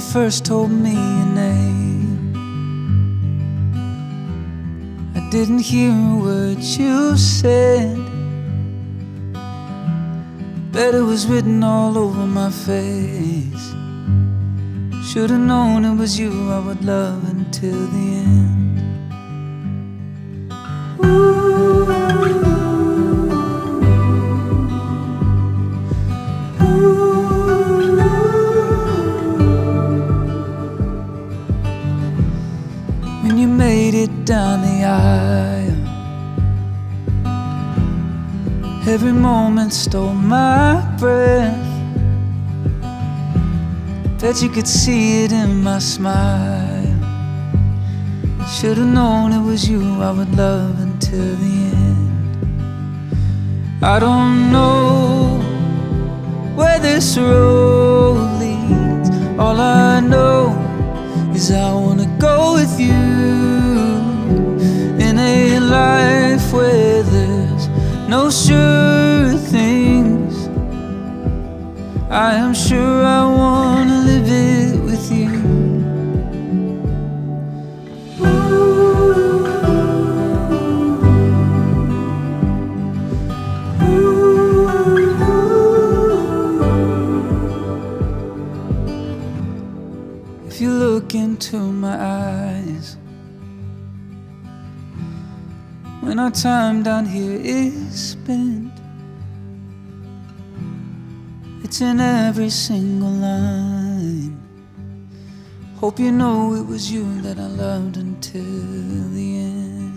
first told me your name. I didn't hear a word you said. Bet it was written all over my face. Should've known it was you I would love until the end. When you made it down the aisle, every moment stole my breath. Bet you could see it in my smile. Should've known it was you I would love until the end. I don't know where this road leads. All I know is I wanna go with you in a life where there's no sure things. I am sure you look into my eyes, when our time down here is spent, it's in every single line. Hope you know it was you that I loved until the end.